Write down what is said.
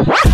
What?